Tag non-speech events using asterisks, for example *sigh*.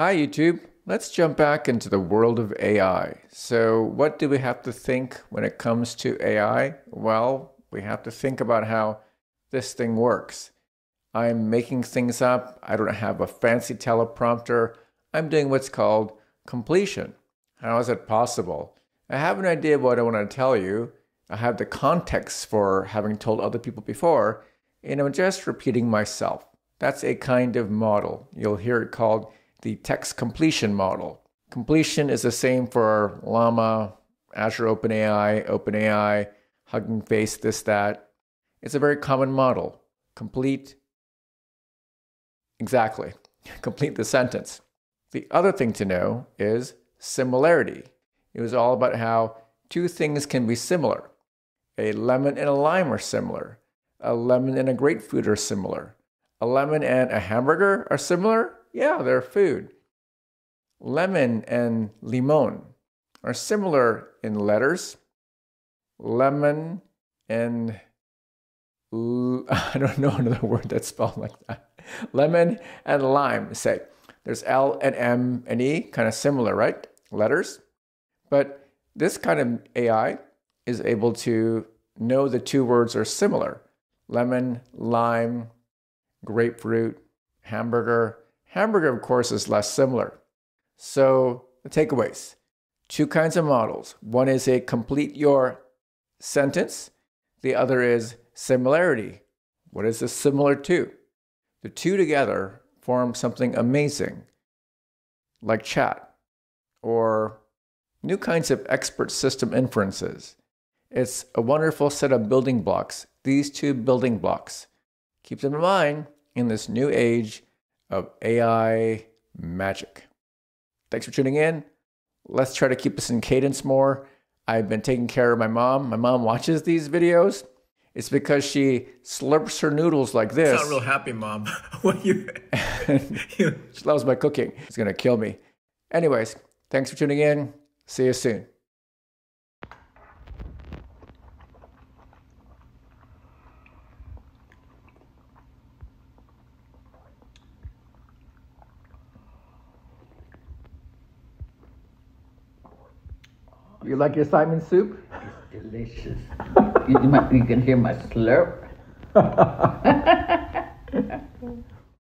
Hi, YouTube. Let's jump back into the world of AI. So, what do we have to think when it comes to AI? Well, we have to think about how this thing works. I'm making things up. I don't have a fancy teleprompter. I'm doing what's called completion. How is it possible? I have an idea of what I want to tell you. I have the context for having told other people before, and I'm just repeating myself. That's a kind of model. You'll hear it called the text completion model. Completion is the same for Llama, Azure OpenAI, OpenAI, Hugging Face, this, that. It's a very common model. Complete, exactly, *laughs* complete the sentence. The other thing to know is similarity. It was all about how two things can be similar. A lemon and a lime are similar. A lemon and a grapefruit are similar. A lemon and a hamburger are similar. Yeah, they're food. Lemon and limon are similar in letters. Lemon and *laughs* I don't know another *laughs* word that's spelled like that. Lemon and lime, say. There's L and M and E, kind of similar, right? Letters. But this kind of AI is able to know the two words are similar lemon, lime, grapefruit, hamburger. Hamburger, of course, is less similar. So, the takeaways two kinds of models. One is a complete your sentence, the other is similarity. What is this similar to? The two together form something amazing, like chat or new kinds of expert system inferences. It's a wonderful set of building blocks, these two building blocks. Keep them in mind in this new age of AI magic. Thanks for tuning in. Let's try to keep this in cadence more. I've been taking care of my mom. My mom watches these videos. It's because she slurps her noodles like this. It's not real happy, mom. *laughs* what you? *laughs* she loves my cooking. It's gonna kill me. Anyways, thanks for tuning in. See you soon. You like your Simon soup? It's delicious. you, might, you can hear my slurp. *laughs*